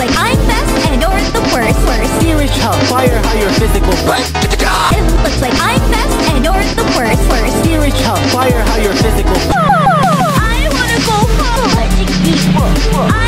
like I'm best and you're the worst. worst. Spiritual fire, how your physical best. It looks like I'm best and you're the worst. worst. Spiritual fire, how your physical. I wanna go home.